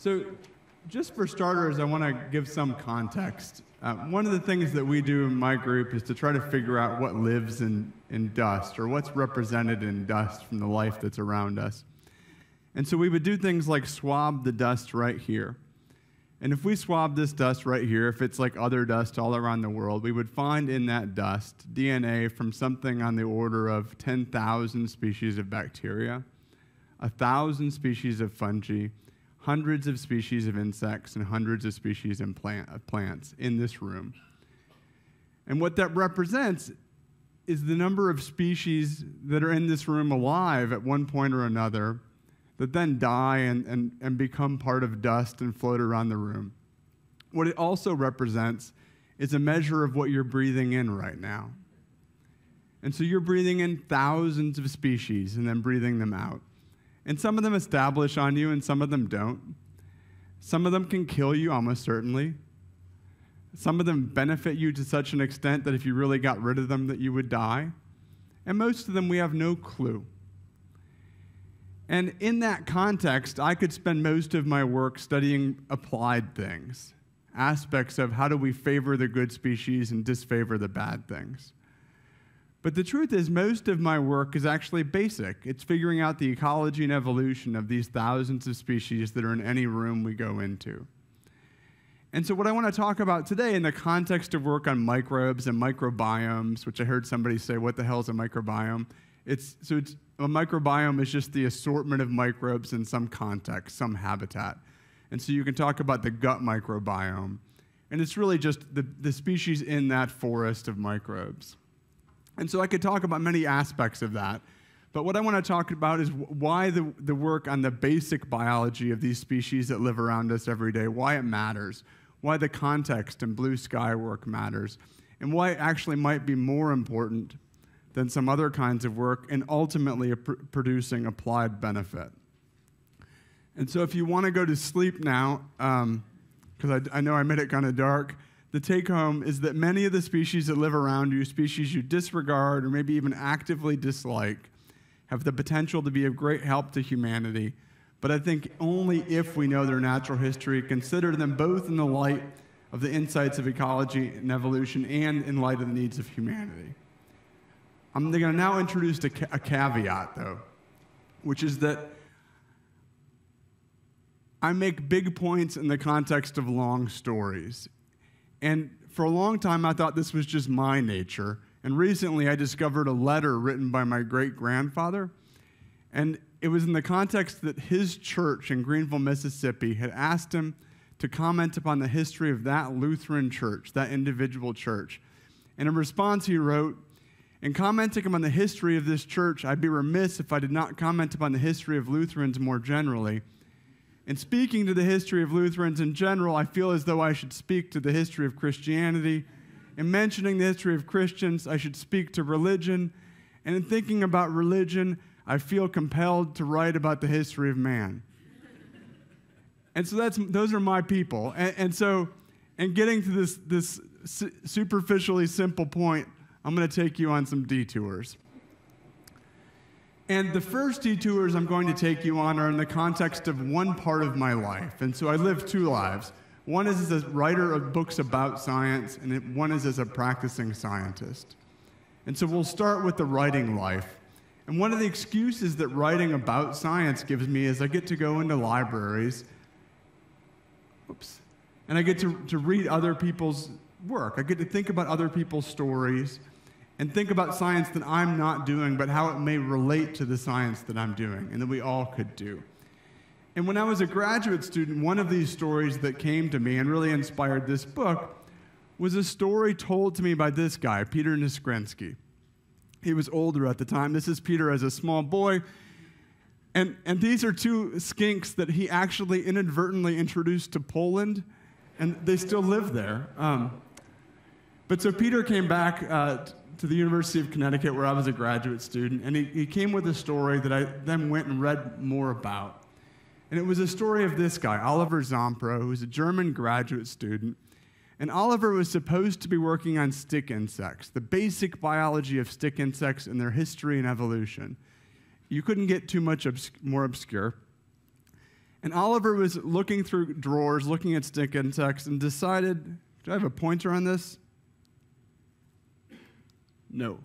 So, just for starters, I want to give some context. Uh, one of the things that we do in my group is to try to figure out what lives in, in dust or what's represented in dust from the life that's around us. And so we would do things like swab the dust right here. And if we swab this dust right here, if it's like other dust all around the world, we would find in that dust DNA from something on the order of 10,000 species of bacteria, 1,000 species of fungi, hundreds of species of insects, and hundreds of species of plant, of plants in this room. And what that represents is the number of species that are in this room alive at one point or another that then die and, and, and become part of dust and float around the room. What it also represents is a measure of what you're breathing in right now. And so you're breathing in thousands of species and then breathing them out. And some of them establish on you and some of them don't. Some of them can kill you almost certainly. Some of them benefit you to such an extent that if you really got rid of them that you would die. And most of them we have no clue. And in that context, I could spend most of my work studying applied things, aspects of how do we favor the good species and disfavor the bad things. But the truth is, most of my work is actually basic. It's figuring out the ecology and evolution of these thousands of species that are in any room we go into. And so, what I want to talk about today, in the context of work on microbes and microbiomes, which I heard somebody say, What the hell is a microbiome? It's, so it's, a microbiome is just the assortment of microbes in some context, some habitat. And so you can talk about the gut microbiome. And it's really just the, the species in that forest of microbes. And so I could talk about many aspects of that. But what I want to talk about is why the, the work on the basic biology of these species that live around us every day, why it matters, why the context and blue sky work matters, and why it actually might be more important than some other kinds of work and ultimately pr- producing applied benefit. And so, if you want to go to sleep now, because um, I, I know I made it kind of dark, the take home is that many of the species that live around you, species you disregard or maybe even actively dislike, have the potential to be of great help to humanity. But I think only if we know their natural history, consider them both in the light of the insights of ecology and evolution and in light of the needs of humanity. I'm going to now introduce a, ca- a caveat, though, which is that I make big points in the context of long stories. And for a long time, I thought this was just my nature. And recently, I discovered a letter written by my great grandfather. And it was in the context that his church in Greenville, Mississippi, had asked him to comment upon the history of that Lutheran church, that individual church. And in response, he wrote, in commenting upon the history of this church, I'd be remiss if I did not comment upon the history of Lutherans more generally. In speaking to the history of Lutherans in general, I feel as though I should speak to the history of Christianity. In mentioning the history of Christians, I should speak to religion. And in thinking about religion, I feel compelled to write about the history of man. and so that's, those are my people. And, and so, in getting to this, this superficially simple point, I'm going to take you on some detours. And the first detours I'm going to take you on are in the context of one part of my life. And so I live two lives. One is as a writer of books about science, and one is as a practicing scientist. And so we'll start with the writing life. And one of the excuses that writing about science gives me is I get to go into libraries, oops, and I get to, to read other people's work. I get to think about other people's stories and think about science that I'm not doing, but how it may relate to the science that I'm doing and that we all could do. And when I was a graduate student, one of these stories that came to me and really inspired this book was a story told to me by this guy, Peter Naskrecki. He was older at the time. This is Peter as a small boy. And, and these are two skinks that he actually inadvertently introduced to Poland, and they still live there. Um, but so Peter came back uh, to the University of Connecticut where I was a graduate student, and he, he came with a story that I then went and read more about. And it was a story of this guy, Oliver Zompro, who was a German graduate student. And Oliver was supposed to be working on stick insects, the basic biology of stick insects and their history and evolution. You couldn't get too much obs- more obscure. And Oliver was looking through drawers, looking at stick insects, and decided do I have a pointer on this? No.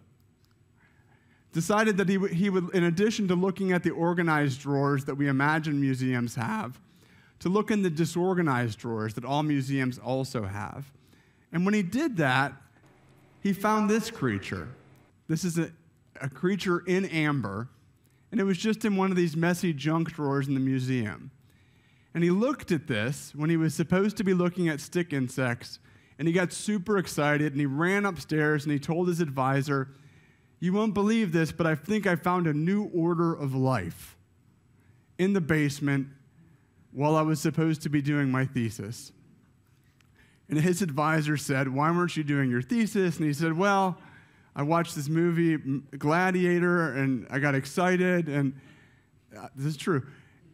Decided that he, w- he would, in addition to looking at the organized drawers that we imagine museums have, to look in the disorganized drawers that all museums also have. And when he did that, he found this creature. This is a, a creature in amber, and it was just in one of these messy junk drawers in the museum. And he looked at this when he was supposed to be looking at stick insects, and he got super excited, and he ran upstairs and he told his advisor, You won't believe this, but I think I found a new order of life in the basement while I was supposed to be doing my thesis. And his advisor said, Why weren't you doing your thesis? And he said, Well, I watched this movie, Gladiator, and I got excited, and uh, this is true.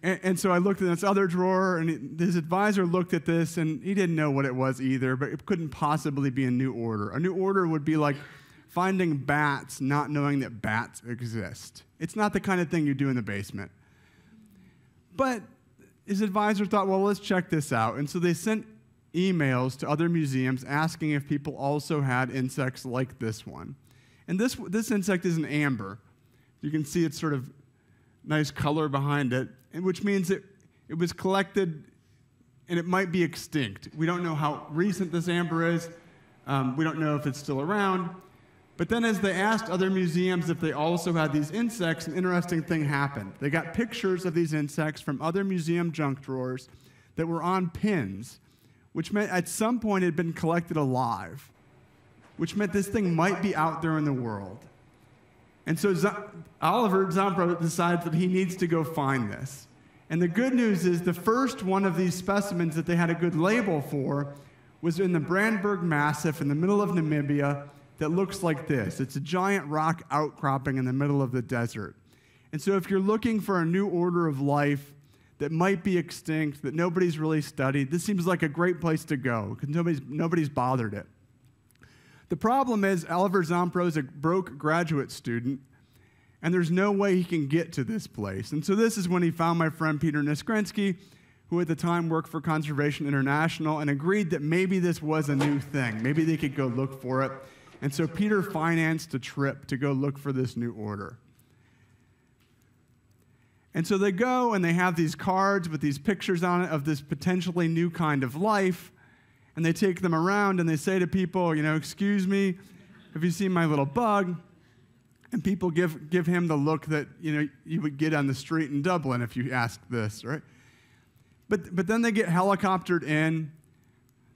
And, and, so I looked in this other drawer, and his advisor looked at this, and he didn't know what it was either, but it couldn't possibly be a new order. A new order would be like finding bats, not knowing that bats exist. It's not the kind of thing you do in the basement. But his advisor thought, well, let's check this out. And so they sent emails to other museums asking if people also had insects like this one. And this, this insect is an amber. You can see it's sort of nice color behind it which means it, it was collected and it might be extinct. We don't know how recent this amber is. Um, we don't know if it's still around. But then, as they asked other museums if they also had these insects, an interesting thing happened. They got pictures of these insects from other museum junk drawers that were on pins, which meant at some point it had been collected alive, which meant this thing might be out there in the world. And so Z- Oliver Zompro decides that he needs to go find this. And the good news is the first one of these specimens that they had a good label for was in the Brandberg Massif in the middle of Namibia that looks like this. It's a giant rock outcropping in the middle of the desert. And so if you're looking for a new order of life that might be extinct, that nobody's really studied, this seems like a great place to go because nobody's, nobody's bothered it. The problem is, Oliver Zompro is a broke graduate student, and there's no way he can get to this place. And so, this is when he found my friend Peter Naskrecki, who at the time worked for Conservation International, and agreed that maybe this was a new thing. Maybe they could go look for it. And so, Peter financed a trip to go look for this new order. And so they go and they have these cards with these pictures on it of this potentially new kind of life and they take them around and they say to people, you know, excuse me, have you seen my little bug? And people give, give him the look that, you know, you would get on the street in Dublin if you asked this, right? But, but then they get helicoptered in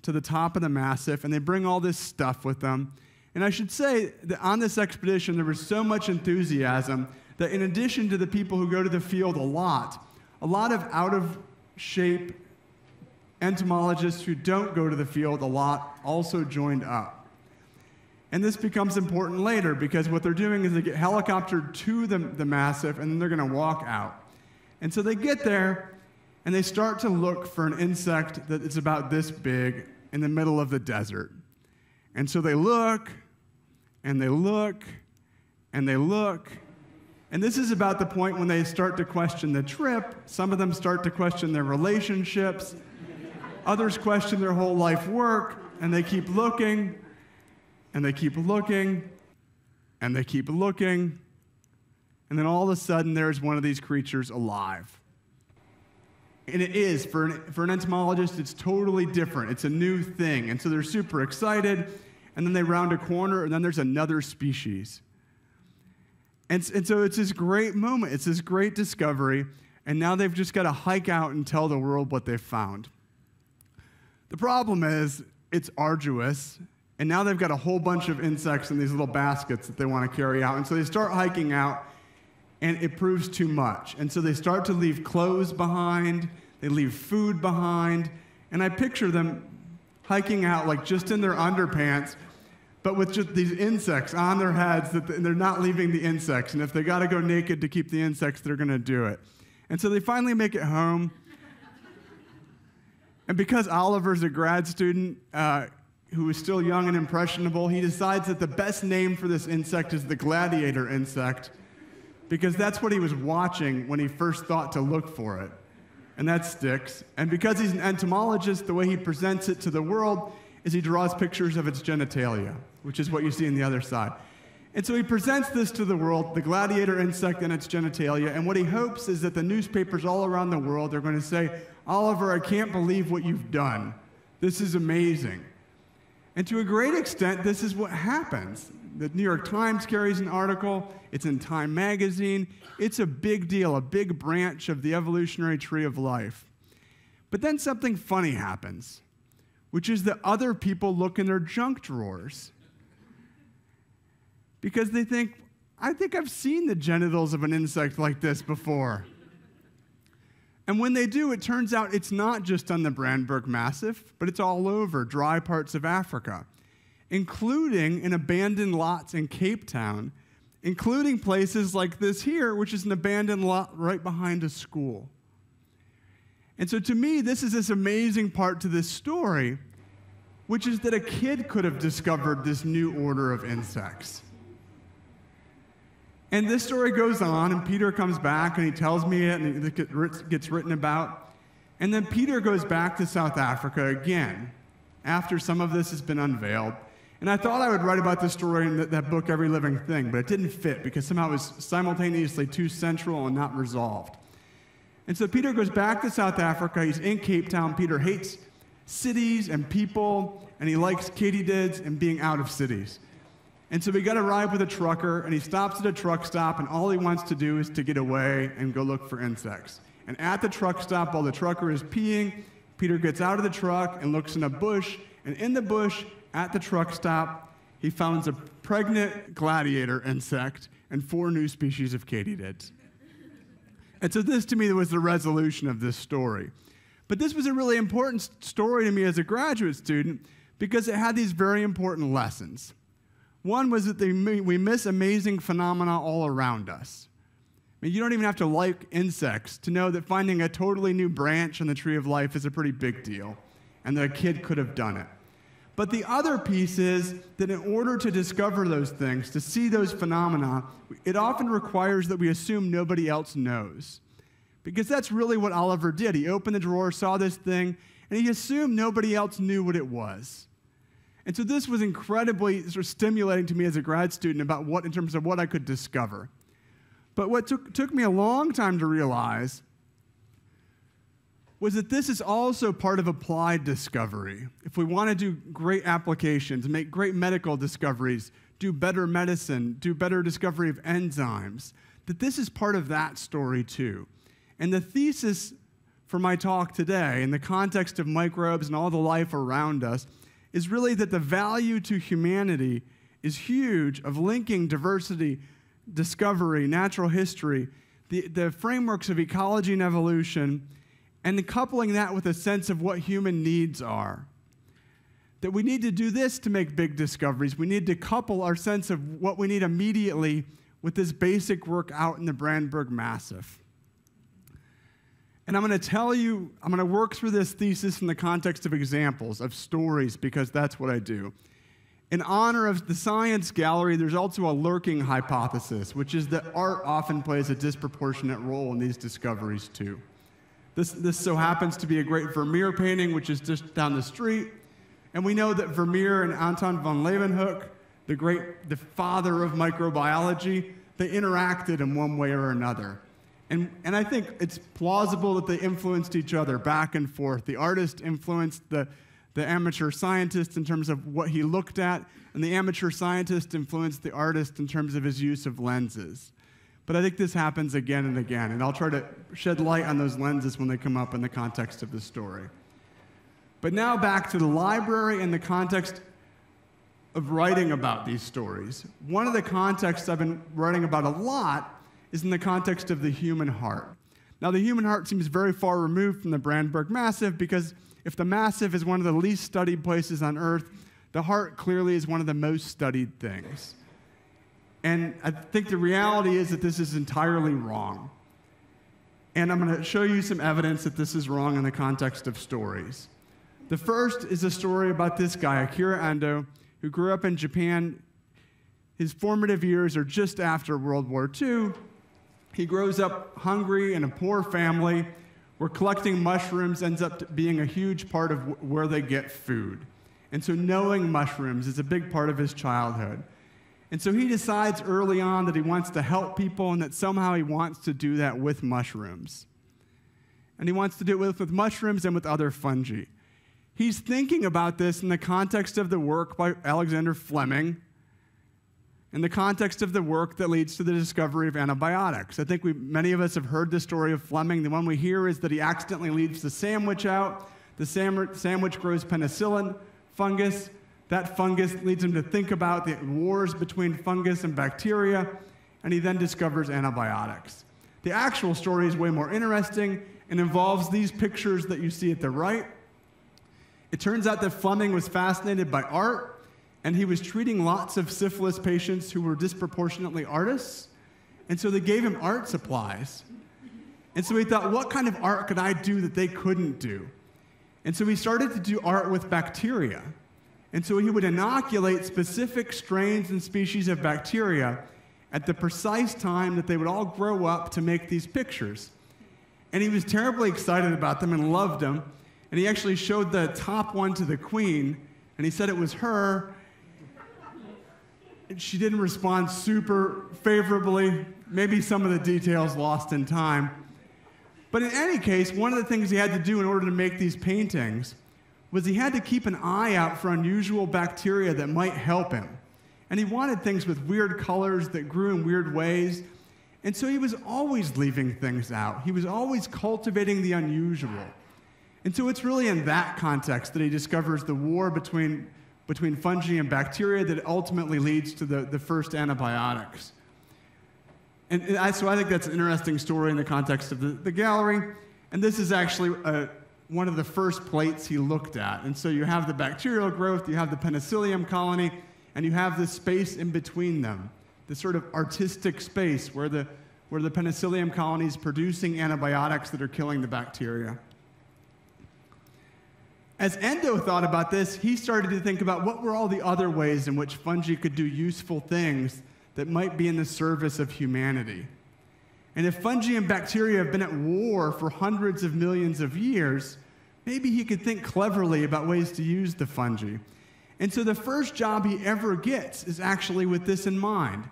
to the top of the massif and they bring all this stuff with them. And I should say that on this expedition, there was so much enthusiasm that in addition to the people who go to the field a lot, a lot of out of shape entomologists who don't go to the field a lot also joined up. And this becomes important later because what they're doing is they get helicoptered to the, the massif and then they're going to walk out. And so they get there and they start to look for an insect that is about this big in the middle of the desert. And so they look and they look and they look. And this is about the point when they start to question the trip. Some of them start to question their relationships. Others question their whole life work, and they keep looking, and they keep looking, and they keep looking, and then all of a sudden there's one of these creatures alive. And it is, for an, for an entomologist, it's totally different. It's a new thing. And so they're super excited, and then they round a corner, and then there's another species. And, and so it's this great moment, it's this great discovery, and now they've just got to hike out and tell the world what they've found. The problem is, it's arduous, and now they've got a whole bunch of insects in these little baskets that they want to carry out. And so they start hiking out, and it proves too much. And so they start to leave clothes behind, they leave food behind, and I picture them hiking out like just in their underpants, but with just these insects on their heads that they're not leaving the insects. And if they got to go naked to keep the insects, they're going to do it. And so they finally make it home. And because Oliver's a grad student uh, who is still young and impressionable, he decides that the best name for this insect is the gladiator insect, because that's what he was watching when he first thought to look for it. and that sticks. And because he's an entomologist, the way he presents it to the world is he draws pictures of its genitalia, which is what you see on the other side. And so he presents this to the world, the gladiator insect and its genitalia, and what he hopes is that the newspapers all around the world are going to say, Oliver, I can't believe what you've done. This is amazing. And to a great extent, this is what happens. The New York Times carries an article, it's in Time magazine. It's a big deal, a big branch of the evolutionary tree of life. But then something funny happens, which is that other people look in their junk drawers because they think, I think I've seen the genitals of an insect like this before. And when they do, it turns out it's not just on the Brandenburg Massif, but it's all over dry parts of Africa, including in abandoned lots in Cape Town, including places like this here, which is an abandoned lot right behind a school. And so to me, this is this amazing part to this story, which is that a kid could have discovered this new order of insects. And this story goes on, and Peter comes back and he tells me it, and it gets written about. And then Peter goes back to South Africa again after some of this has been unveiled. And I thought I would write about this story in that, that book, Every Living Thing, but it didn't fit because somehow it was simultaneously too central and not resolved. And so Peter goes back to South Africa. He's in Cape Town. Peter hates cities and people, and he likes katydids and being out of cities. And so we got a ride with a trucker, and he stops at a truck stop, and all he wants to do is to get away and go look for insects. And at the truck stop, while the trucker is peeing, Peter gets out of the truck and looks in a bush, and in the bush at the truck stop, he finds a pregnant gladiator insect and four new species of katydids. And so this to me was the resolution of this story. But this was a really important story to me as a graduate student because it had these very important lessons. One was that they, we miss amazing phenomena all around us. I mean, you don't even have to like insects to know that finding a totally new branch in the tree of life is a pretty big deal, and that a kid could have done it. But the other piece is that in order to discover those things, to see those phenomena, it often requires that we assume nobody else knows. Because that's really what Oliver did. He opened the drawer, saw this thing, and he assumed nobody else knew what it was. And so this was incredibly sort of stimulating to me as a grad student about what, in terms of what I could discover. But what took, took me a long time to realize was that this is also part of applied discovery. If we want to do great applications, make great medical discoveries, do better medicine, do better discovery of enzymes, that this is part of that story too. And the thesis for my talk today, in the context of microbes and all the life around us, is really that the value to humanity is huge of linking diversity, discovery, natural history, the, the frameworks of ecology and evolution, and coupling that with a sense of what human needs are. That we need to do this to make big discoveries. We need to couple our sense of what we need immediately with this basic work out in the Brandenburg Massif. And I'm going to tell you, I'm going to work through this thesis in the context of examples, of stories, because that's what I do. In honor of the science gallery, there's also a lurking hypothesis, which is that art often plays a disproportionate role in these discoveries, too. This, this so happens to be a great Vermeer painting, which is just down the street. And we know that Vermeer and Anton von Leeuwenhoek, the great the father of microbiology, they interacted in one way or another. And, and I think it's plausible that they influenced each other back and forth. The artist influenced the, the amateur scientist in terms of what he looked at, and the amateur scientist influenced the artist in terms of his use of lenses. But I think this happens again and again, and I'll try to shed light on those lenses when they come up in the context of the story. But now back to the library and the context of writing about these stories. One of the contexts I've been writing about a lot is in the context of the human heart. Now, the human heart seems very far removed from the Brandenburg Massif because if the Massif is one of the least studied places on Earth, the heart clearly is one of the most studied things. And I think the reality is that this is entirely wrong. And I'm going to show you some evidence that this is wrong in the context of stories. The first is a story about this guy, Akira Endo, who grew up in Japan. His formative years are just after World War II, he grows up hungry in a poor family where collecting mushrooms ends up being a huge part of where they get food. And so knowing mushrooms is a big part of his childhood. And so he decides early on that he wants to help people and that somehow he wants to do that with mushrooms. And he wants to do it with, with mushrooms and with other fungi. He's thinking about this in the context of the work by Alexander Fleming, in the context of the work that leads to the discovery of antibiotics. I think we, many of us have heard the story of Fleming. The one we hear is that he accidentally leaves the sandwich out. The sandwich grows penicillin fungus. That fungus leads him to think about the wars between fungus and bacteria, and he then discovers antibiotics. The actual story is way more interesting and involves these pictures that you see at the right. It turns out that Fleming was fascinated by art and he was treating lots of syphilis patients who were disproportionately artists. And so they gave him art supplies. And so he thought, what kind of art could I do that they couldn't do? And so he started to do art with bacteria. And so he would inoculate specific strains and species of bacteria at the precise time that they would all grow up to make these pictures. And he was terribly excited about them and loved them. And he actually showed the top one to the queen, and he said it was her, she didn't respond super favorably, maybe some of the details lost in time. But in any case, one of the things he had to do in order to make these paintings was he had to keep an eye out for unusual bacteria that might help him. And he wanted things with weird colors that grew in weird ways. And so he was always leaving things out. He was always cultivating the unusual. And so it's really in that context that he discovers the war between between fungi and bacteria that ultimately leads to the, the first antibiotics. And, and I, so I think that's an interesting story in the context of the, the gallery. And this is actually a, uh, one of the first plates he looked at. And so you have the bacterial growth, you have the penicillium colony, and you have this space in between them, this sort of artistic space where the, where the penicillium colony is producing antibiotics that are killing the bacteria. As Endo thought about this, he started to think about what were all the other ways in which fungi could do useful things that might be in the service of humanity. And if fungi and bacteria have been at war for hundreds of millions of years, maybe he could think cleverly about ways to use the fungi. And so the first job he ever gets is actually with this in mind.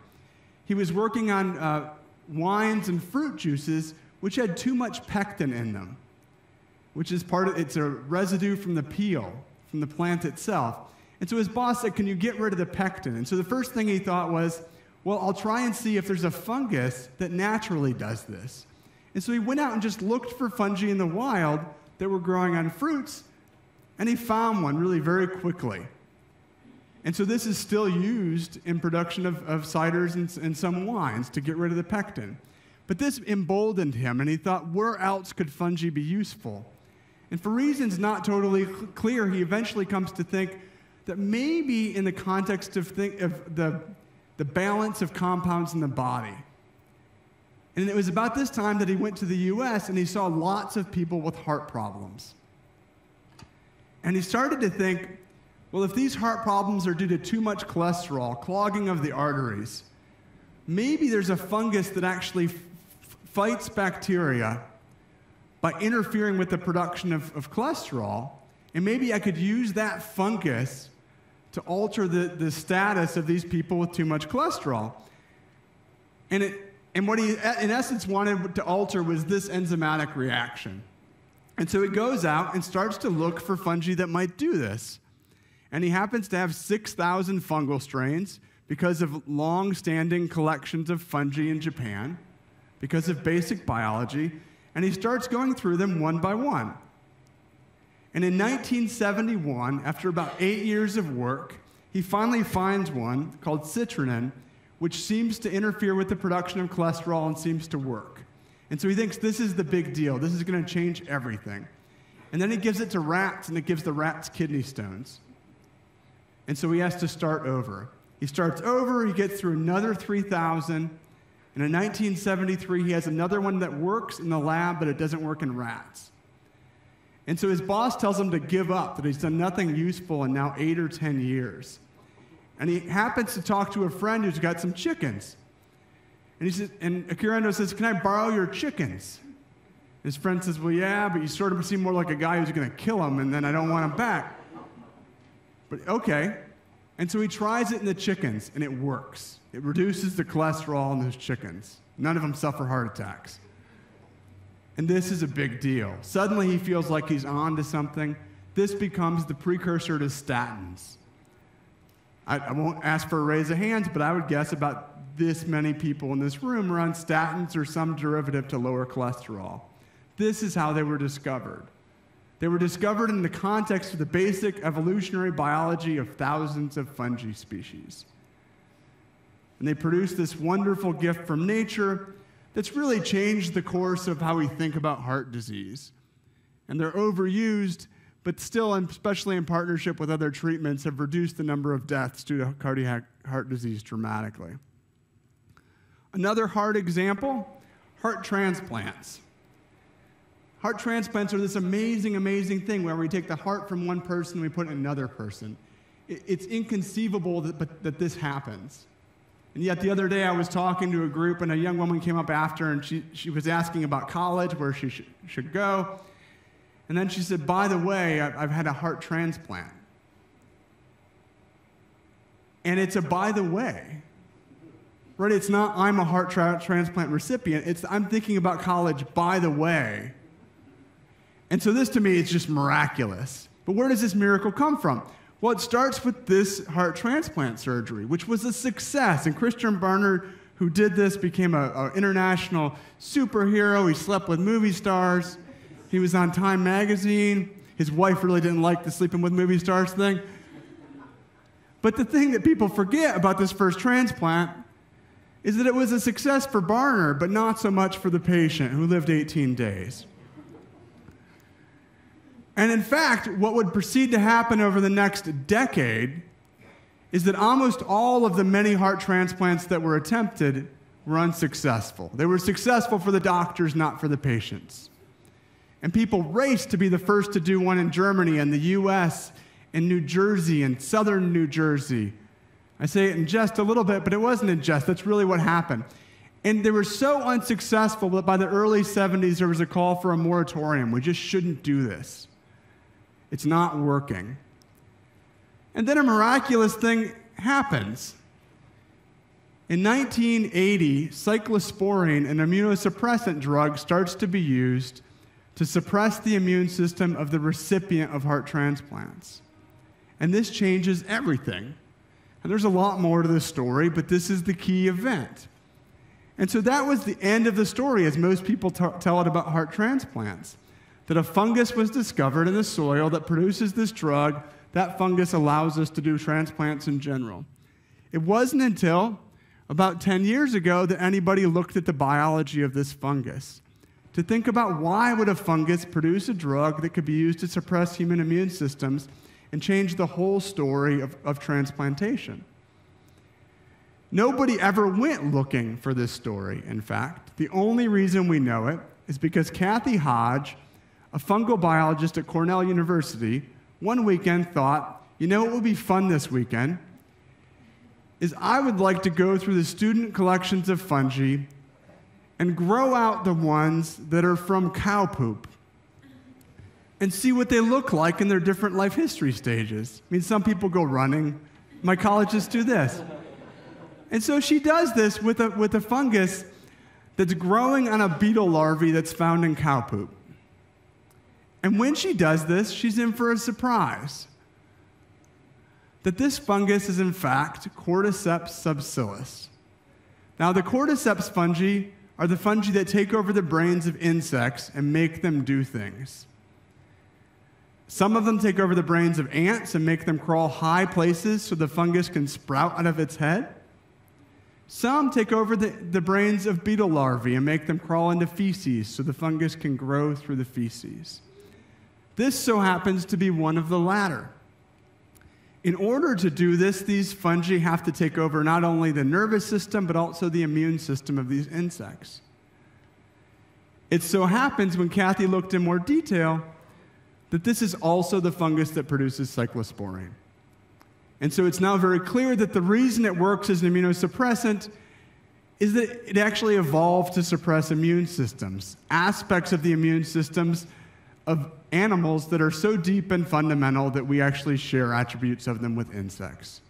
He was working on uh, wines and fruit juices which had too much pectin in them which is part of it's a residue from the peel from the plant itself. And so his boss said, Can you get rid of the pectin? And so the first thing he thought was, Well, I'll try and see if there's a fungus that naturally does this. And so he went out and just looked for fungi in the wild that were growing on fruits, and he found one really very quickly. And so this is still used in production of, of ciders and, and some wines to get rid of the pectin. But this emboldened him, and he thought, where else could fungi be useful? And for reasons not totally clear, he eventually comes to think that maybe in the context of, of the, the balance of compounds in the body. And it was about this time that he went to the US and he saw lots of people with heart problems. And he started to think, well, if these heart problems are due to too much cholesterol, clogging of the arteries, maybe there's a fungus that actually fights bacteria by interfering with the production of, of cholesterol. And maybe I could use that fungus to alter the, the status of these people with too much cholesterol. And, it, and what he, in essence, wanted to alter was this enzymatic reaction. And so he goes out and starts to look for fungi that might do this. And he happens to have 6,000 fungal strains because of long standing collections of fungi in Japan, because of basic biology and he starts going through them one by one. And in 1971, after about eight years of work, he finally finds one called citrinin, which seems to interfere with the production of cholesterol and seems to work. And so he thinks this is the big deal. This is going to change everything. And then he gives it to rats, and it gives the rats kidney stones. And so he has to start over. He starts over, he gets through another 3,000, and in 1973, he has another one that works in the lab, but it doesn't work in rats. And so his boss tells him to give up, that he's done nothing useful in now eight or 10 years. And he happens to talk to a friend who's got some chickens. And, he says, and Akira Endo says, Can I borrow your chickens? His friend says, Well, yeah, but you sort of seem more like a guy who's going to kill them, and then I don't want him back. But okay. And so he tries it in the chickens, and it works. It reduces the cholesterol in those chickens. None of them suffer heart attacks. And this is a big deal. Suddenly he feels like he's on to something. This becomes the precursor to statins. I, I, won't ask for a raise of hands, but I would guess about this many people in this room are on statins or some derivative to lower cholesterol. This is how they were discovered. They were discovered in the context of the basic evolutionary biology of thousands of fungi species. And they produce this wonderful gift from nature that's really changed the course of how we think about heart disease. And they're overused, but still, especially in partnership with other treatments, have reduced the number of deaths due to cardiac heart disease dramatically. Another hard example heart transplants. Heart transplants are this amazing, amazing thing where we take the heart from one person and we put it in another person. It's inconceivable that, that this happens. And yet, the other day, I was talking to a group, and a young woman came up after, and she, she was asking about college, where she sh- should go. And then she said, By the way, I've had a heart transplant. And it's a by the way. Right? It's not, I'm a heart tra- transplant recipient. It's, I'm thinking about college by the way. And so, this to me is just miraculous. But where does this miracle come from? Well, it starts with this heart transplant surgery, which was a success. And Christiaan Barnard, who did this, became an international superhero. He slept with movie stars. He was on Time magazine. His wife really didn't like the sleeping with movie stars thing. But the thing that people forget about this first transplant is that it was a success for Barnard, but not so much for the patient who lived 18 days. And in fact, what would proceed to happen over the next decade is that almost all of the many heart transplants that were attempted were unsuccessful. They were successful for the doctors, not for the patients. And people raced to be the first to do one in Germany and the US and New Jersey and southern New Jersey. I say it in jest a little bit, but it wasn't in jest. That's really what happened. And they were so unsuccessful that by the early 70s, there was a call for a moratorium. We just shouldn't do this. It's not working. And then a miraculous thing happens. In 1980, cyclosporine, an immunosuppressant drug, starts to be used to suppress the immune system of the recipient of heart transplants. And this changes everything. And there's a lot more to the story, but this is the key event. And so that was the end of the story, as most people tell it about heart transplants that a fungus was discovered in the soil that produces this drug. That fungus allows us to do transplants in general. It wasn't until about 10 years ago that anybody looked at the biology of this fungus to think about why would a fungus produce a drug that could be used to suppress human immune systems and change the whole story of, of transplantation. Nobody ever went looking for this story, in fact. The only reason we know it is because Kathie Hodge a fungal biologist at Cornell University, one weekend thought, you know what would be fun this weekend? Is I would like to go through the student collections of fungi and grow out the ones that are from cow poop and see what they look like in their different life history stages. I mean, some people go running. Mycologists do this. And so she does this with a, with a fungus that's growing on a beetle larvae that's found in cow poop. And when she does this, she's in for a surprise. That this fungus is, in fact, Cordyceps subsessilis. Now, the cordyceps fungi are the fungi that take over the brains of insects and make them do things. Some of them take over the brains of ants and make them crawl high places so the fungus can sprout out of its head. Some take over the, the brains of beetle larvae and make them crawl into feces so the fungus can grow through the feces. This so happens to be one of the latter. In order to do this, these fungi have to take over not only the nervous system, but also the immune system of these insects. It so happens when Kathie looked in more detail that this is also the fungus that produces cyclosporine. And so it's now very clear that the reason it works as an immunosuppressant is that it actually evolved to suppress immune systems, aspects of the immune systems of animals that are so deep and fundamental that we actually share attributes of them with insects.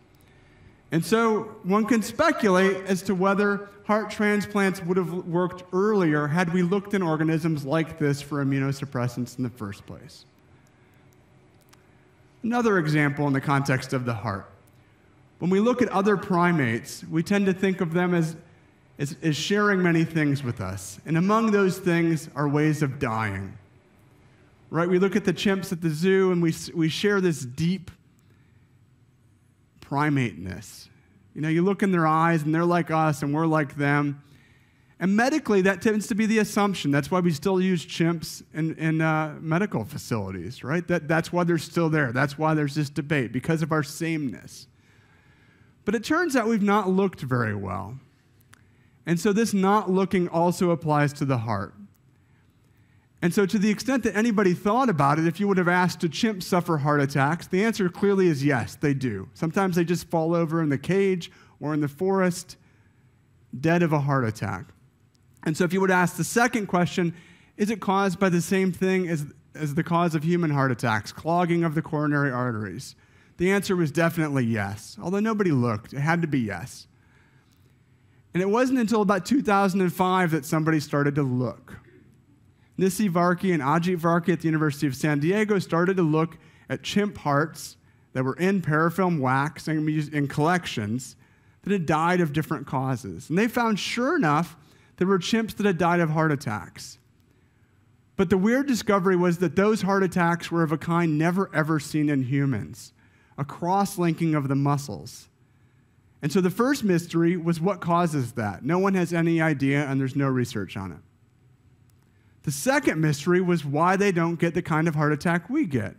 And so one can speculate as to whether heart transplants would have worked earlier had we looked in organisms like this for immunosuppressants in the first place. Another example in the context of the heart. When we look at other primates, we tend to think of them as, as, as sharing many things with us. And among those things are ways of dying. Right? We look at the chimps at the zoo and we, we share this deep primateness. You know, you look in their eyes and they're like us and we're like them. And medically, that tends to be the assumption. That's why we still use chimps in, in uh, medical facilities, right? That, that's why they're still there. That's why there's this debate, because of our sameness. But it turns out we've not looked very well. And so this not looking also applies to the heart. And so, to the extent that anybody thought about it, if you would have asked, do chimps suffer heart attacks? The answer clearly is yes, they do. Sometimes they just fall over in the cage or in the forest, dead of a heart attack. And so, if you would ask the second question, is it caused by the same thing as, as the cause of human heart attacks, clogging of the coronary arteries? The answer was definitely yes, although nobody looked. It had to be yes. And it wasn't until about 2005 that somebody started to look. Nissi Varki and Ajit Varki at the University of San Diego started to look at chimp hearts that were in paraffin wax and in collections that had died of different causes. And they found, sure enough, there were chimps that had died of heart attacks. But the weird discovery was that those heart attacks were of a kind never ever seen in humans a cross linking of the muscles. And so the first mystery was what causes that? No one has any idea, and there's no research on it. The second mystery was why they don't get the kind of heart attack we get.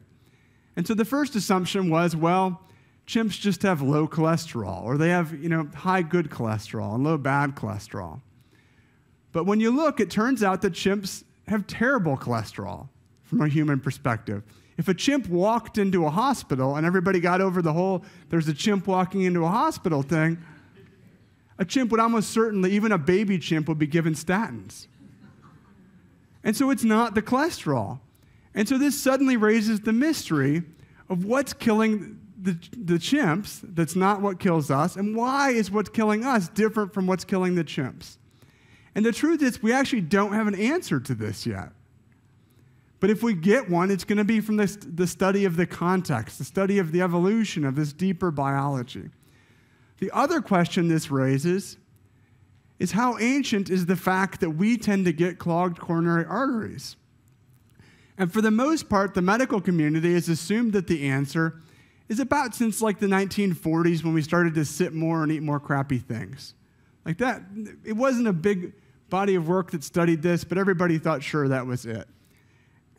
And so the first assumption was, well, chimps just have low cholesterol, or they have, you know, high good cholesterol and low bad cholesterol. But when you look, it turns out that chimps have terrible cholesterol from a human perspective. If a chimp walked into a hospital and everybody got over the whole there's a chimp walking into a hospital thing, a chimp would almost certainly, even a baby chimp, would be given statins. And so it's not the cholesterol. And so this suddenly raises the mystery of what's killing the, the chimps that's not what kills us, and why is what's killing us different from what's killing the chimps? And the truth is, we actually don't have an answer to this yet. But if we get one, it's going to be from this, the study of the context, the study of the evolution of this deeper biology. The other question this raises is how ancient is the fact that we tend to get clogged coronary arteries? And for the most part, the medical community has assumed that the answer is about since like the 1940s when we started to sit more and eat more crappy things. Like that, it wasn't a big body of work that studied this, but everybody thought, sure, that was it.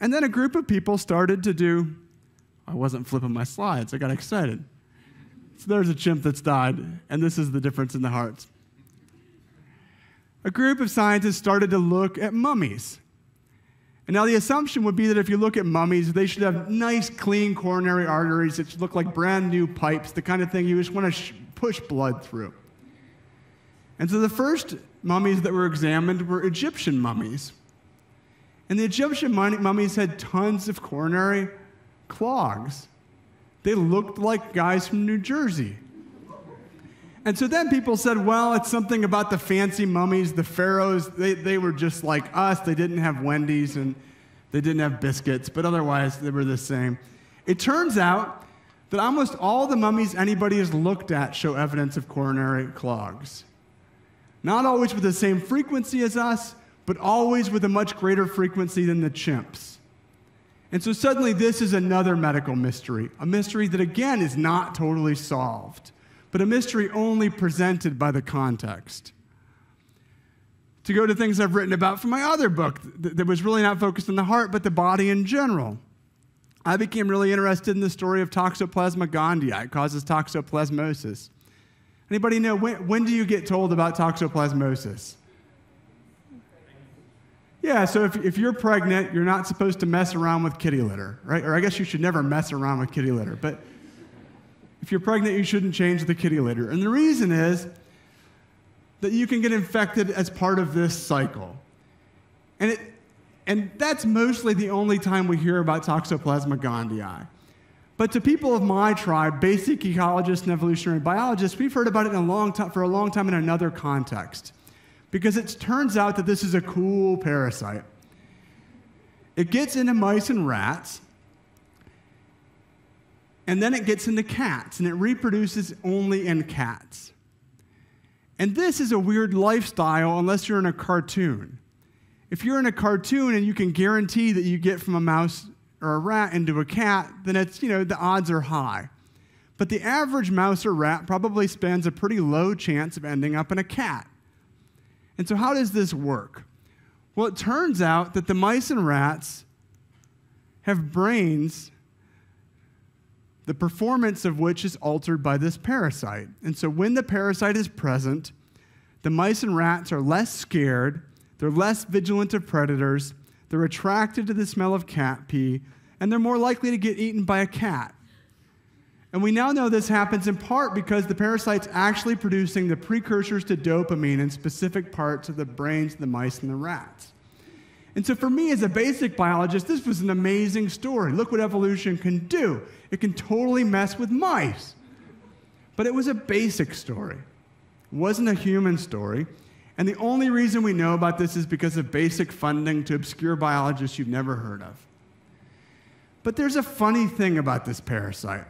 And then a group of people started to do, I wasn't flipping my slides, I got excited. So there's a chimp that's died, and this is the difference in the hearts a group of scientists started to look at mummies. And now the assumption would be that if you look at mummies, they should have nice, clean coronary arteries that look like brand new pipes, the kind of thing you just want to sh- push blood through. And so the first mummies that were examined were Egyptian mummies. And the Egyptian mummies had tons of coronary clogs. They looked like guys from New Jersey. And so then people said, well, it's something about the fancy mummies, the pharaohs. They, they were just like us. They didn't have Wendy's and they didn't have biscuits, but otherwise they were the same. It turns out that almost all the mummies anybody has looked at show evidence of coronary clogs. Not always with the same frequency as us, but always with a much greater frequency than the chimps. And so suddenly, this is another medical mystery, a mystery that again is not totally solved but a mystery only presented by the context. To go to things I've written about from my other book that was really not focused on the heart, but the body in general. I became really interested in the story of Toxoplasma gondii. It causes toxoplasmosis. Anybody know when, when do you get told about toxoplasmosis? Yeah, so if, if you're pregnant, you're not supposed to mess around with kitty litter, right? Or I guess you should never mess around with kitty litter. But if you're pregnant, you shouldn't change the kitty litter. And the reason is that you can get infected as part of this cycle. And, it, and that's mostly the only time we hear about Toxoplasma gondii. But to people of my tribe, basic ecologists and evolutionary biologists, we've heard about it in a long time, for a long time in another context. Because it turns out that this is a cool parasite. It gets into mice and rats, and then it gets into cats, and it reproduces only in cats. And this is a weird lifestyle unless you're in a cartoon. If you're in a cartoon and you can guarantee that you get from a mouse or a rat into a cat, then it's, you know, the odds are high. But the average mouse or rat probably spends a pretty low chance of ending up in a cat. And so, how does this work? Well, it turns out that the mice and rats have brains, the performance of which is altered by this parasite. And so, when the parasite is present, the mice and rats are less scared, they're less vigilant of predators, they're attracted to the smell of cat pee, and they're more likely to get eaten by a cat. And we now know this happens in part because the parasite's actually producing the precursors to dopamine in specific parts of the brains of the mice and the rats. And so, for me as a basic biologist, this was an amazing story. Look what evolution can do. It can totally mess with mice. But it was a basic story, it wasn't a human story. And the only reason we know about this is because of basic funding to obscure biologists you've never heard of. But there's a funny thing about this parasite,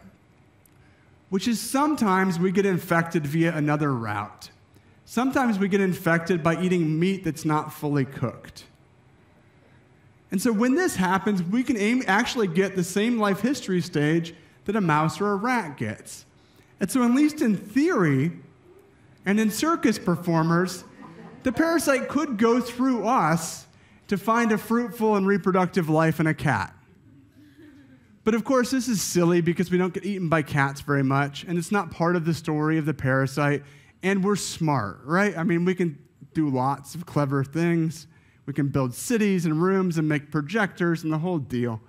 which is sometimes we get infected via another route. Sometimes we get infected by eating meat that's not fully cooked. And so when this happens, we can aim, actually get the same life history stage that a mouse or a rat gets. And so, at least in theory, and in circus performers, the parasite could go through us to find a fruitful and reproductive life in a cat. But of course, this is silly because we don't get eaten by cats very much, and it's not part of the story of the parasite, and we're smart, right? I mean, we can do lots of clever things. We can build cities and rooms and make projectors and the whole deal.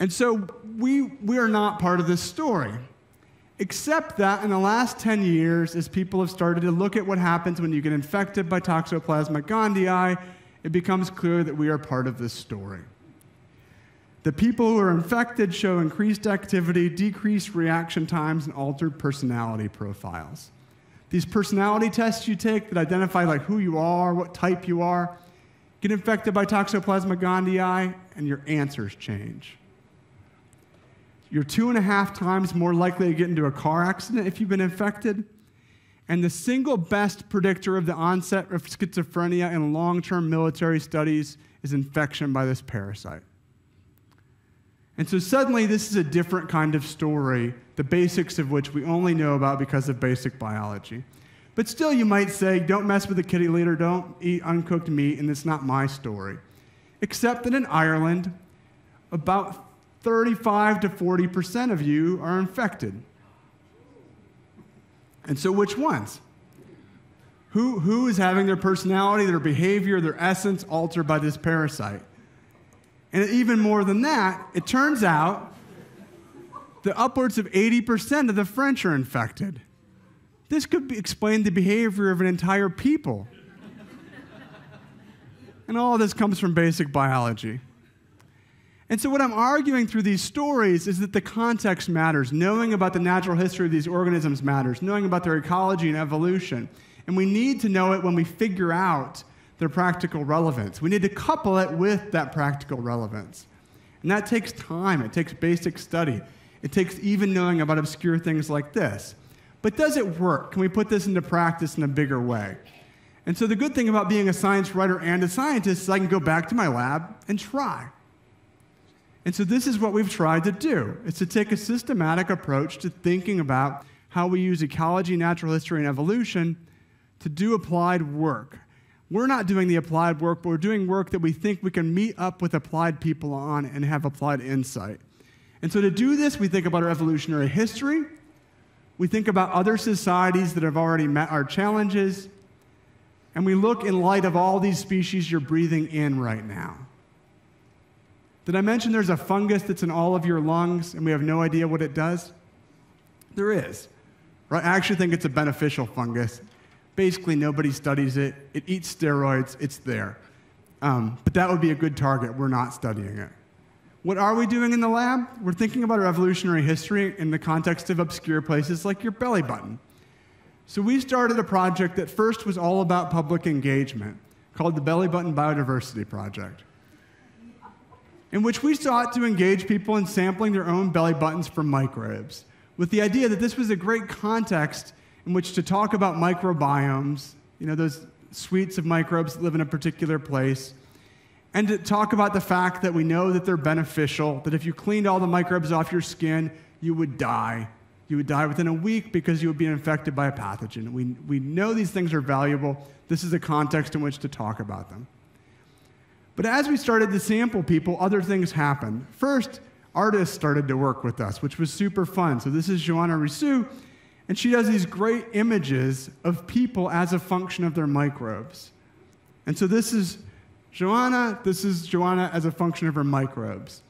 And so we, we are not part of this story. Except that in the last 10 years, as people have started to look at what happens when you get infected by Toxoplasma gondii, it becomes clear that we are part of this story. The people who are infected show increased activity, decreased reaction times, and altered personality profiles. These personality tests you take that identify like who you are, what type you are, get infected by Toxoplasma gondii, and your answers change. You're two and a half times more likely to get into a car accident if you've been infected. And the single best predictor of the onset of schizophrenia in long term military studies is infection by this parasite. And so suddenly, this is a different kind of story, the basics of which we only know about because of basic biology. But still, you might say, don't mess with the kitty litter, don't eat uncooked meat, and it's not my story. Except that in Ireland, about 35 to 40% of you are infected. And so, which ones? Who, who is having their personality, their behavior, their essence altered by this parasite? And even more than that, it turns out that upwards of 80% of the French are infected. This could explain the behavior of an entire people. and all this comes from basic biology. And so, what I'm arguing through these stories is that the context matters. Knowing about the natural history of these organisms matters, knowing about their ecology and evolution. And we need to know it when we figure out their practical relevance. We need to couple it with that practical relevance. And that takes time, it takes basic study, it takes even knowing about obscure things like this. But does it work? Can we put this into practice in a bigger way? And so the good thing about being a science writer and a scientist is I can go back to my lab and try. And so this is what we've tried to do. It's to take a systematic approach to thinking about how we use ecology, natural history, and evolution to do applied work we're not doing the applied work, but we're doing work that we think we can meet up with applied people on and have applied insight. And so to do this, we think about our evolutionary history. We think about other societies that have already met our challenges. And we look in light of all these species you're breathing in right now. Did I mention there's a fungus that's in all of your lungs and we have no idea what it does? There is. Right? I actually think it's a beneficial fungus Basically, nobody studies it. It eats steroids, it's there. Um, but that would be a good target. We're not studying it. What are we doing in the lab? We're thinking about evolutionary history in the context of obscure places like your belly button. So we started a project that first was all about public engagement called the Belly Button Biodiversity Project, in which we sought to engage people in sampling their own belly buttons for microbes, with the idea that this was a great context in which to talk about microbiomes, you know, those suites of microbes that live in a particular place, and to talk about the fact that we know that they're beneficial, that if you cleaned all the microbes off your skin, you would die. You would die within a week because you would be infected by a pathogen. We, we know these things are valuable. This is a context in which to talk about them. But as we started to sample people, other things happened. First, artists started to work with us, which was super fun. So this is Joanna Rissou, and she does these great images of people as a function of their microbes. And so this is Joanna, this is Joanna as a function of her microbes.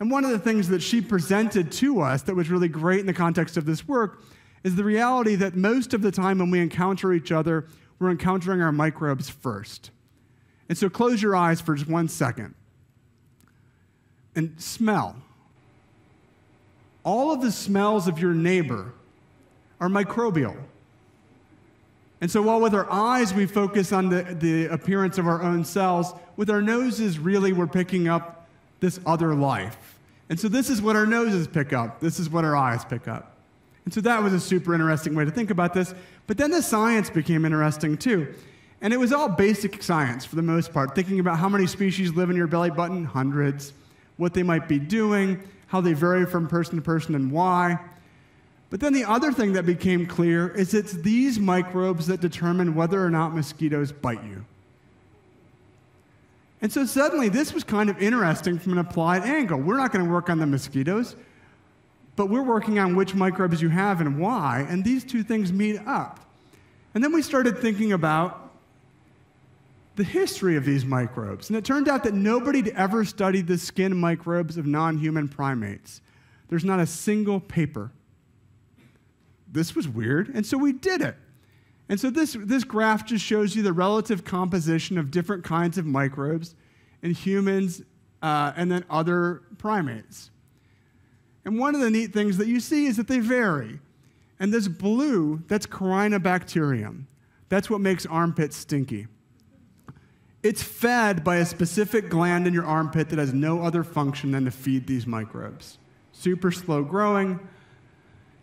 And one of the things that she presented to us that was really great in the context of this work is the reality that most of the time when we encounter each other, we're encountering our microbes first. And so close your eyes for just one second and smell. All of the smells of your neighbor are microbial. And so, while with our eyes we focus on the, the appearance of our own cells, with our noses, really we're picking up this other life. And so, this is what our noses pick up, this is what our eyes pick up. And so, that was a super interesting way to think about this. But then the science became interesting too. And it was all basic science for the most part, thinking about how many species live in your belly button, hundreds, what they might be doing, how they vary from person to person, and why. But then the other thing that became clear is it's these microbes that determine whether or not mosquitoes bite you. And so suddenly this was kind of interesting from an applied angle. We're not going to work on the mosquitoes, but we're working on which microbes you have and why, and these two things meet up. And then we started thinking about the history of these microbes. And it turned out that nobody had ever studied the skin microbes of non human primates. There's not a single paper this was weird. And so we did it. And so this, this graph just shows you the relative composition of different kinds of microbes in humans uh, and then other primates. And one of the neat things that you see is that they vary. And this blue, that's Corynebacterium. That's what makes armpits stinky. It's fed by a specific gland in your armpit that has no other function than to feed these microbes. Super slow growing,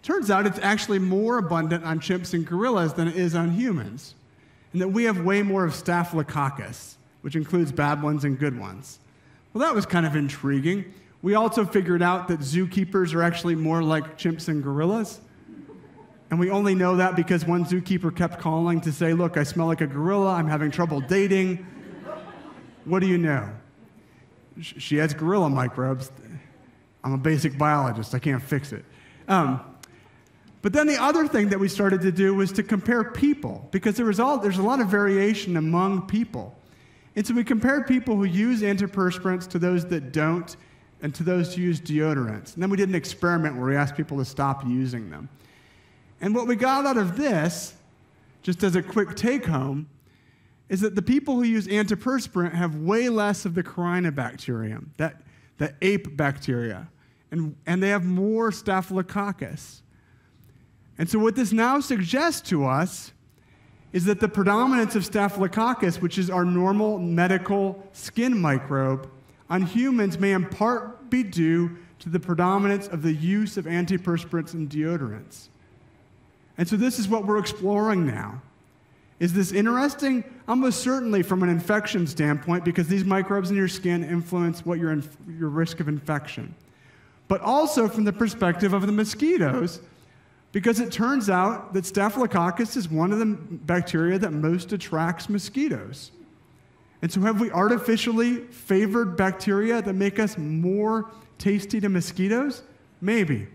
Turns out it's actually more abundant on chimps and gorillas than it is on humans, and that we have way more of Staphylococcus, which includes bad ones and good ones. Well, that was kind of intriguing. We also figured out that zookeepers are actually more like chimps and gorillas. And we only know that because one zookeeper kept calling to say, Look, I smell like a gorilla. I'm having trouble dating. What do you know? She has gorilla microbes. I'm a basic biologist. I can't fix it. Um, but then the other thing that we started to do was to compare people, because there was all, there's a lot of variation among people. And so we compared people who use antiperspirants to those that don't, and to those who use deodorants. And then we did an experiment where we asked people to stop using them. And what we got out of this, just as a quick take home, is that the people who use antiperspirant have way less of the corynebacterium, that, that ape bacteria, and, and they have more staphylococcus. And so, what this now suggests to us is that the predominance of Staphylococcus, which is our normal medical skin microbe, on humans may in part be due to the predominance of the use of antiperspirants and deodorants. And so, this is what we're exploring now. Is this interesting? Almost certainly from an infection standpoint, because these microbes in your skin influence what your, your risk of infection. But also from the perspective of the mosquitoes, because it turns out that Staphylococcus is one of the bacteria that most attracts mosquitoes. And so, have we artificially favored bacteria that make us more tasty to mosquitoes? Maybe.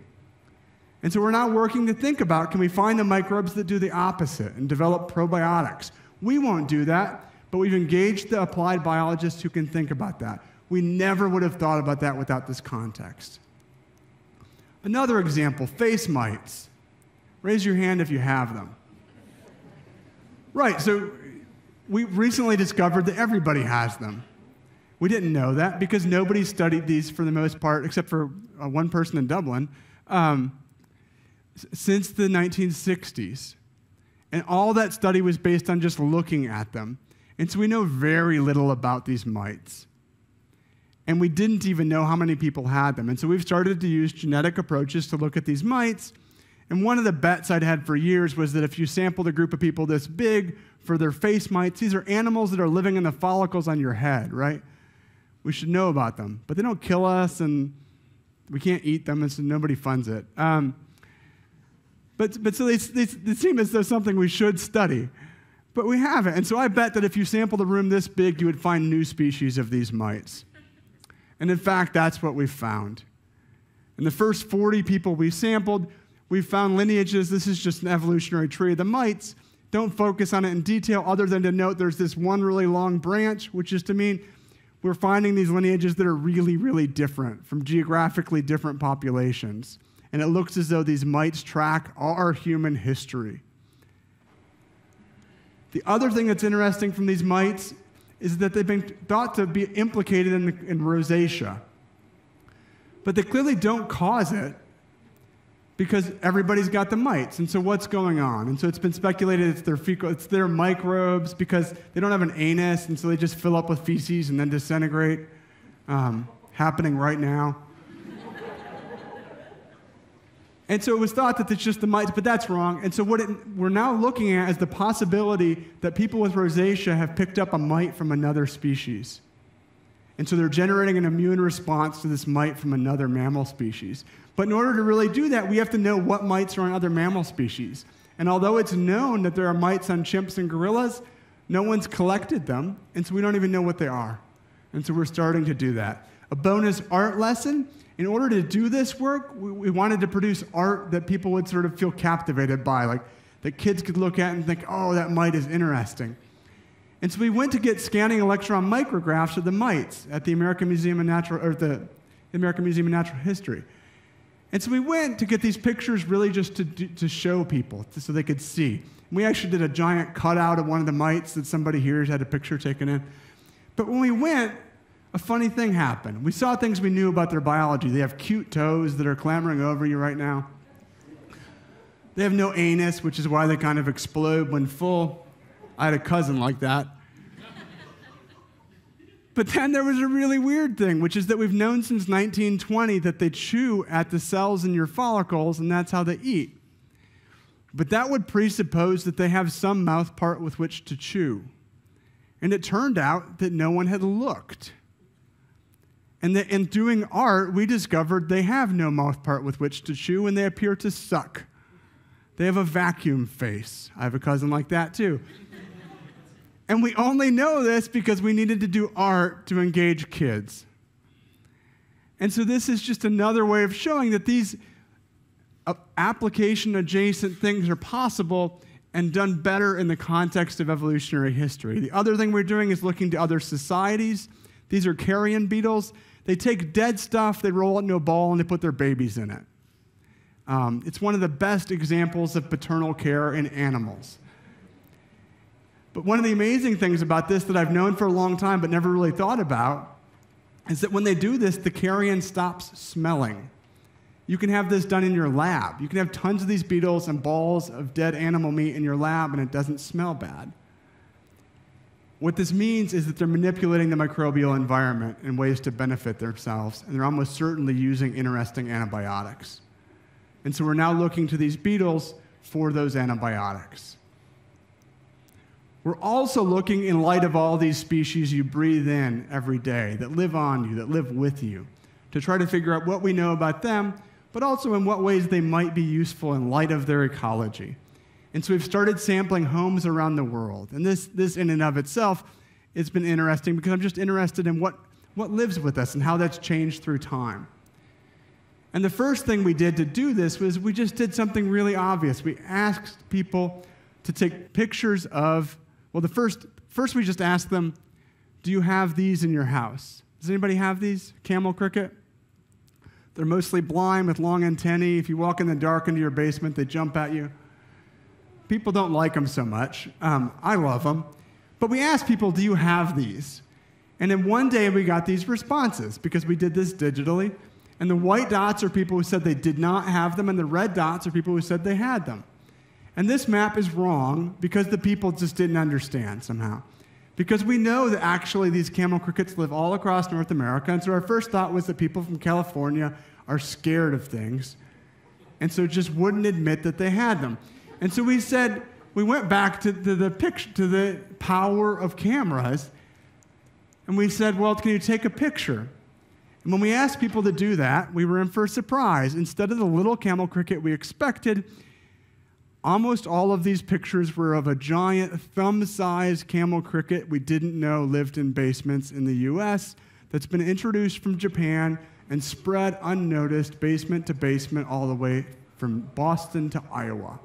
And so, we're now working to think about can we find the microbes that do the opposite and develop probiotics? We won't do that, but we've engaged the applied biologists who can think about that. We never would have thought about that without this context. Another example face mites. Raise your hand if you have them. Right, so we recently discovered that everybody has them. We didn't know that because nobody studied these for the most part, except for uh, one person in Dublin, um, since the 1960s. And all that study was based on just looking at them. And so we know very little about these mites. And we didn't even know how many people had them. And so we've started to use genetic approaches to look at these mites. And one of the bets I'd had for years was that if you sampled a group of people this big for their face mites, these are animals that are living in the follicles on your head, right? We should know about them. But they don't kill us, and we can't eat them, and so nobody funds it. Um, but, but so they, they, they seem as though something we should study. But we haven't. And so I bet that if you sampled a room this big, you would find new species of these mites. And in fact, that's what we found. In the first 40 people we sampled, we found lineages. This is just an evolutionary tree. The mites don't focus on it in detail, other than to note there's this one really long branch, which is to mean we're finding these lineages that are really, really different from geographically different populations. And it looks as though these mites track our human history. The other thing that's interesting from these mites is that they've been thought to be implicated in, the, in rosacea. But they clearly don't cause it because everybody's got the mites. And so what's going on? And so it's been speculated it's their fecal, it's their microbes because they don't have an anus, and so they just fill up with feces and then disintegrate. Um, happening right now. And so it was thought that it's just the mites, but that's wrong. And so what it, we're now looking at is the possibility that people with rosacea have picked up a mite from another species. And so they're generating an immune response to this mite from another mammal species. But in order to really do that, we have to know what mites are on other mammal species. And although it's known that there are mites on chimps and gorillas, no one's collected them, and so we don't even know what they are. And so we're starting to do that. A bonus art lesson in order to do this work, we, we, wanted to produce art that people would sort of feel captivated by, like that kids could look at and think, oh, that mite is interesting. And so we went to get scanning electron micrographs of the mites at the American Museum of Natural, or the, the American Museum of Natural History. And so we went to get these pictures really just to, to show people, so they could see. We actually did a giant cutout of one of the mites that somebody here had a picture taken in. But when we went, a funny thing happened. We saw things we knew about their biology. They have cute toes that are clambering over you right now. They have no anus, which is why they kind of explode when full. I had a cousin like that. But then there was a really weird thing, which is that we've known since 1920 that they chew at the cells in your follicles, and that's how they eat. But that would presuppose that they have some mouth part with which to chew. And it turned out that no one had looked. And that in doing art, we discovered they have no mouth part with which to chew and they appear to suck. They have a vacuum face. I have a cousin like that too. And we only know this because we needed to do art to engage kids. And so this is just another way of showing that these uh, application adjacent things are possible and done better in the context of evolutionary history. The other thing we're doing is looking to other societies. These are carrion beetles. They take dead stuff, they roll it into a ball, and they put their babies in it. Um, it's one of the best examples of paternal care in animals. But one of the amazing things about this that I've known for a long time but never really thought about is that when they do this, the carrion stops smelling. You can have this done in your lab. You can have tons of these beetles and balls of dead animal meat in your lab, and it doesn't smell bad. What this means is that they're manipulating the microbial environment in ways to benefit themselves, and they're almost certainly using interesting antibiotics. And so we're now looking to these beetles for those antibiotics. We're also looking in light of all these species you breathe in every day that live on you, that live with you, to try to figure out what we know about them, but also in what ways they might be useful in light of their ecology. And so we've started sampling homes around the world. And this, this in and of itself it's been interesting because I'm just interested in what, what lives with us and how that's changed through time. And the first thing we did to do this was we just did something really obvious. We asked people to take pictures of, well, the first, first we just asked them, do you have these in your house? Does anybody have these? Camel cricket? They're mostly blind with long antennae. If you walk in the dark into your basement, they jump at you. People don't like them so much. Um, I love them. But we asked people, do you have these? And then one day we got these responses because we did this digitally. And the white dots are people who said they did not have them, and the red dots are people who said they had them. And this map is wrong because the people just didn't understand somehow. Because we know that actually these camel crickets live all across North America. And so our first thought was that people from California are scared of things. And so just wouldn't admit that they had them. And so we said, we went back to the, the picture, to the power of cameras. And we said, well, can you take a picture? And when we asked people to do that, we were in for a surprise. Instead of the little camel cricket we expected, almost all of these pictures were of a giant thumb sized camel cricket we didn't know lived in basements in the US that's been introduced from Japan and spread unnoticed basement to basement all the way from Boston to Iowa.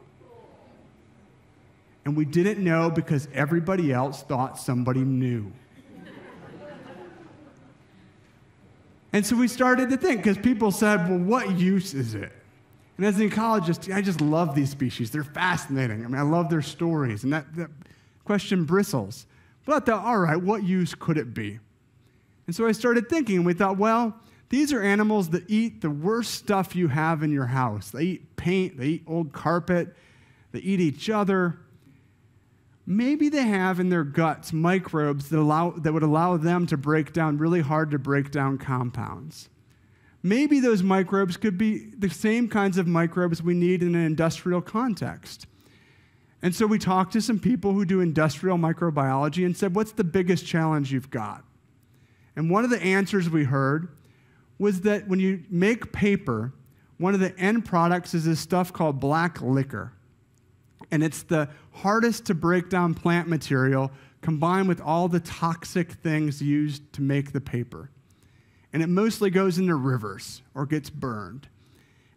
And we didn't know because everybody else thought somebody knew. and so we started to think, because people said, well, what use is it? And as an ecologist, I just love these species. They're fascinating. I mean, I love their stories. And that, that question bristles. But I thought, all right, what use could it be? And so I started thinking, and we thought, well, these are animals that eat the worst stuff you have in your house. They eat paint, they eat old carpet, they eat each other maybe they have in their guts microbes that, allow, that would allow them to break down really hard to break down compounds. Maybe those microbes could be the same kinds of microbes we need in an industrial context. And so we talked to some people who do industrial microbiology and said, What's the biggest challenge you've got? And one of the answers we heard was that when you make paper, one of the end products is this stuff called black liquor and it's the hardest to break down plant material combined with all the toxic things used to make the paper. And it mostly goes into rivers or gets burned.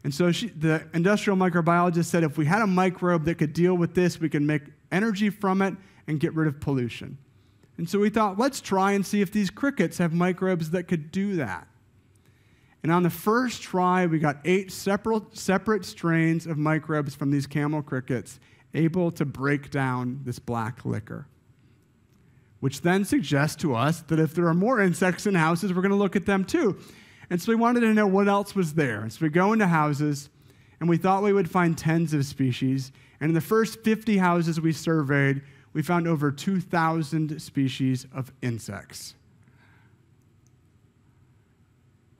And so she, the industrial microbiologist said if we had a microbe that could deal with this, we could make energy from it and get rid of pollution. And so we thought, let's try and see if these crickets have microbes that could do that. And on the first try, we got eight separate, separate strains of microbes from these camel crickets able to break down this black liquor. Which then suggests to us that if there are more insects in houses, we're going to look at them too. And so we wanted to know what else was there. And so we go into houses, and we thought we would find tens of species. And in the first 50 houses we surveyed, we found over 2,000 species of insects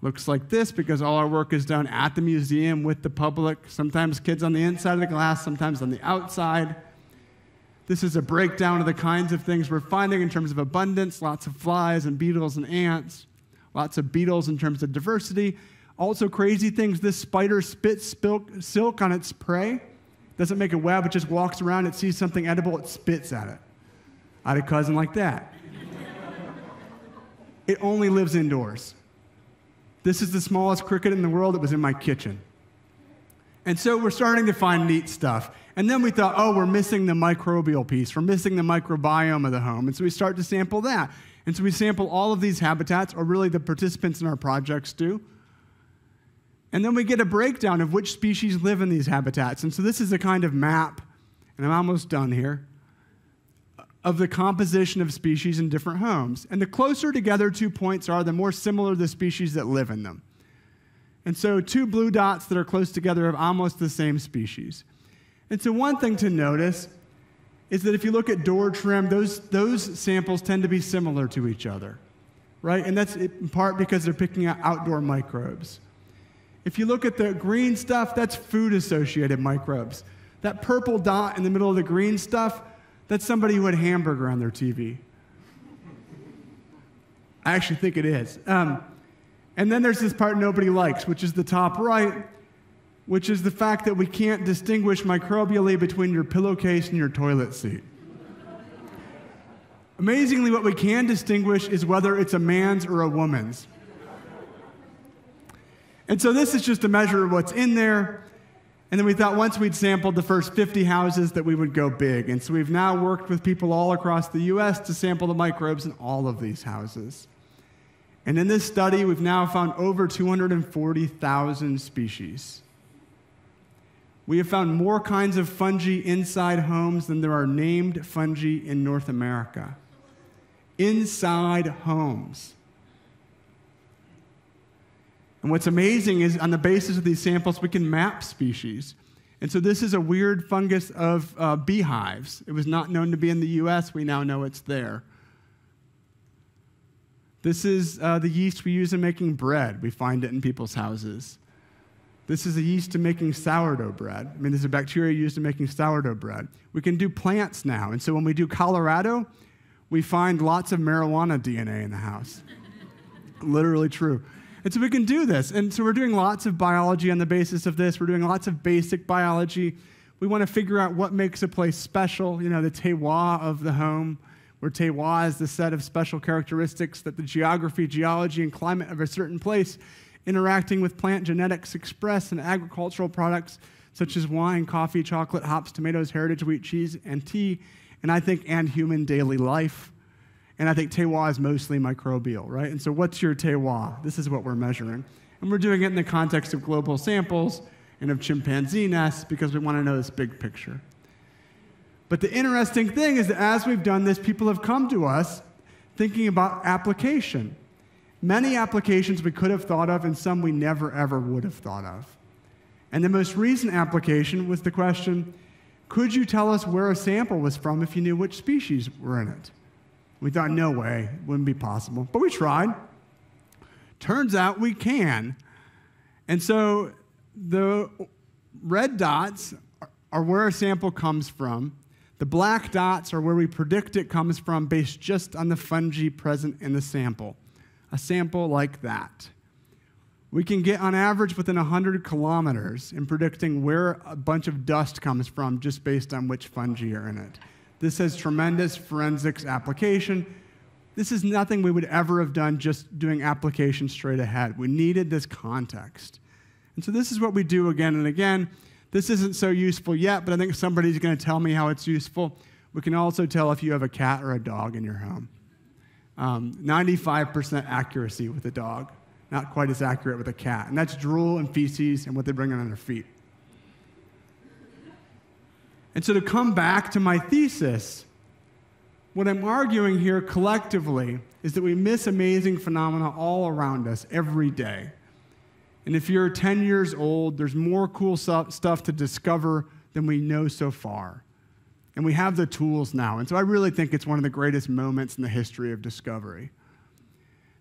looks like this because all our work is done at the museum with the public. Sometimes kids on the inside of the glass, sometimes on the outside. This is a breakdown of the kinds of things we're finding in terms of abundance lots of flies and beetles and ants, lots of beetles in terms of diversity. Also, crazy things this spider spits silk on its prey. Doesn't make a web, it just walks around, it sees something edible, it spits at it. I had a cousin like that. it only lives indoors. This is the smallest cricket in the world. It was in my kitchen. And so we're starting to find neat stuff. And then we thought, oh, we're missing the microbial piece. We're missing the microbiome of the home. And so we start to sample that. And so we sample all of these habitats, or really the participants in our projects do. And then we get a breakdown of which species live in these habitats. And so this is a kind of map, and I'm almost done here of the composition of species in different homes. And the closer together two points are, the more similar the species that live in them. And so, two blue dots that are close together have almost the same species. And so, one thing to notice is that if you look at door trim, those, those samples tend to be similar to each other, right? And that's in part because they're picking out outdoor microbes. If you look at the green stuff, that's food associated microbes. That purple dot in the middle of the green stuff, that's somebody who had hamburger on their TV. I actually think it is. Um, and then there's this part nobody likes, which is the top right, which is the fact that we can't distinguish microbially between your pillowcase and your toilet seat. Amazingly, what we can distinguish is whether it's a man's or a woman's. And so this is just a measure of what's in there. And then we thought once we'd sampled the first 50 houses that we would go big. And so we've now worked with people all across the US to sample the microbes in all of these houses. And in this study, we've now found over 240,000 species. We have found more kinds of fungi inside homes than there are named fungi in North America. Inside homes. And what's amazing is on the basis of these samples, we can map species. And so this is a weird fungus of uh, beehives. It was not known to be in the US. We now know it's there. This is uh, the yeast we use in making bread. We find it in people's houses. This is a yeast in making sourdough bread. I mean, this is a bacteria used in making sourdough bread. We can do plants now. And so when we do Colorado, we find lots of marijuana DNA in the house. Literally true. And so we can do this. And so we're doing lots of biology on the basis of this. We're doing lots of basic biology. We want to figure out what makes a place special, you know, the terroir of the home, where terroir is the set of special characteristics that the geography, geology, and climate of a certain place interacting with plant genetics express in agricultural products such as wine, coffee, chocolate, hops, tomatoes, heritage wheat, cheese, and tea, and I think and human daily life. And I think terroir is mostly microbial, right? And so, what's your terroir? This is what we're measuring. And we're doing it in the context of global samples and of chimpanzee nests because we want to know this big picture. But the interesting thing is that as we've done this, people have come to us thinking about application. Many applications we could have thought of, and some we never ever would have thought of. And the most recent application was the question could you tell us where a sample was from if you knew which species were in it? We thought, no way, it wouldn't be possible. But we tried. Turns out we can. And so the red dots are where a sample comes from. The black dots are where we predict it comes from based just on the fungi present in the sample. A sample like that. We can get on average within 100 kilometers in predicting where a bunch of dust comes from just based on which fungi are in it. This has tremendous forensics application. This is nothing we would ever have done just doing application straight ahead. We needed this context. And so this is what we do again and again. This isn't so useful yet, but I think somebody's going to tell me how it's useful. We can also tell if you have a cat or a dog in your home. Um, 95% accuracy with a dog, not quite as accurate with a cat. And that's drool and feces and what they bring on their feet. And so, to come back to my thesis, what I'm arguing here collectively is that we miss amazing phenomena all around us every day. And if you're 10 years old, there's more cool stuff to discover than we know so far. And we have the tools now. And so I really think it's one of the greatest moments in the history of discovery.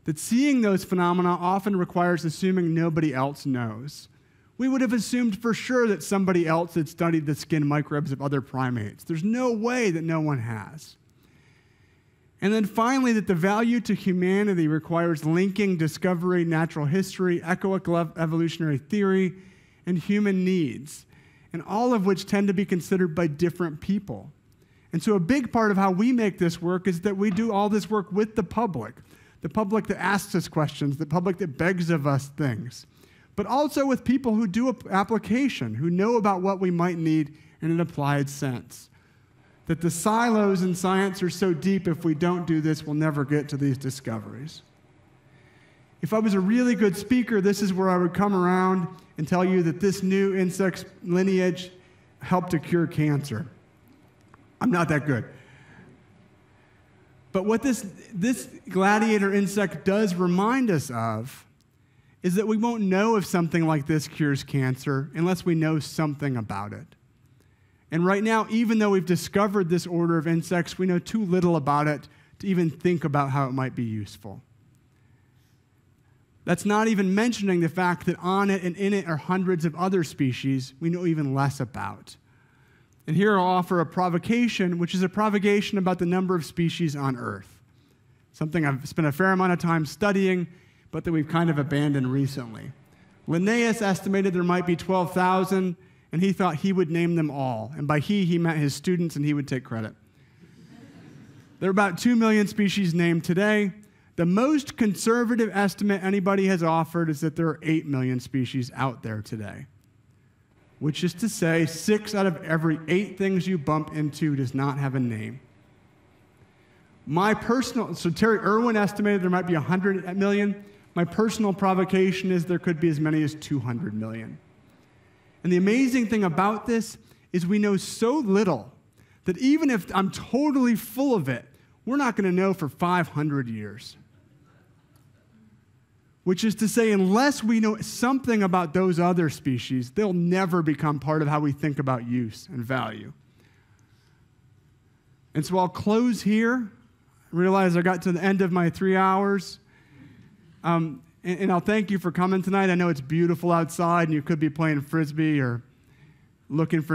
That seeing those phenomena often requires assuming nobody else knows we would have assumed for sure that somebody else had studied the skin microbes of other primates. There's no way that no one has. And then finally, that the value to humanity requires linking discovery, natural history, eco-evolutionary theory, and human needs, and all of which tend to be considered by different people. And so, a big part of how we make this work is that we do all this work with the public the public that asks us questions, the public that begs of us things but also with people who do application, who know about what we might need in an applied sense. That the silos in science are so deep, if we don't do this, we'll never get to these discoveries. If I was a really good speaker, this is where I would come around and tell you that this new insect lineage helped to cure cancer. I'm not that good. But what this, this gladiator insect does remind us of is that we won't know if something like this cures cancer unless we know something about it. And right now, even though we've discovered this order of insects, we know too little about it to even think about how it might be useful. That's not even mentioning the fact that on it and in it are hundreds of other species we know even less about. And here I'll offer a provocation, which is a provocation about the number of species on Earth. Something I've spent a fair amount of time studying but that we've kind of abandoned recently. Linnaeus estimated there might be 12,000, and he thought he would name them all. And by he, he meant his students, and he would take credit. there are about 2 million species named today. The most conservative estimate anybody has offered is that there are 8 million species out there today, which is to say, six out of every eight things you bump into does not have a name. My personal, so Terry Erwin estimated there might be 100 million. My personal provocation is there could be as many as 200 million. And the amazing thing about this is we know so little that even if I'm totally full of it, we're not going to know for 500 years. Which is to say, unless we know something about those other species, they'll never become part of how we think about use and value. And so I'll close here. I realize I got to the end of my three hours. Um, and, and I'll thank you for coming tonight. I know it's beautiful outside and you could be playing frisbee or looking for